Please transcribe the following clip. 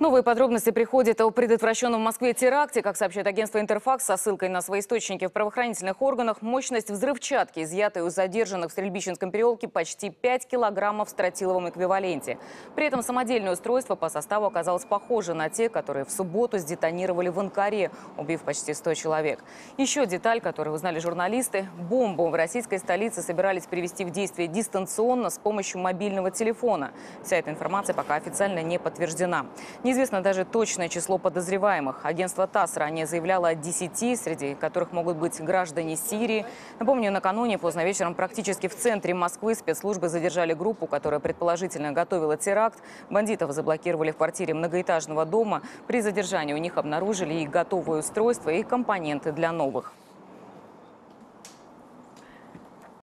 Новые подробности приходят о предотвращенном в Москве теракте. Как сообщает агентство «Интерфакс» со ссылкой на свои источники в правоохранительных органах, мощность взрывчатки, изъятой у задержанных в Стрельбищенском переулке, почти 5 килограммов в стратиловом эквиваленте. При этом самодельное устройство по составу оказалось похоже на те, которые в субботу сдетонировали в Анкаре, убив почти 100 человек. Еще деталь, которую узнали журналисты. Бомбу в российской столице собирались привести в действие дистанционно с помощью мобильного телефона. Вся эта информация пока официально не подтверждена. Неизвестно даже точное число подозреваемых. Агентство ТАСС ранее заявляло о 10, среди которых могут быть граждане Сирии. Напомню, накануне поздно вечером практически в центре Москвы спецслужбы задержали группу, которая предположительно готовила теракт. Бандитов заблокировали в квартире многоэтажного дома. При задержании у них обнаружили и готовые устройства, и компоненты для новых.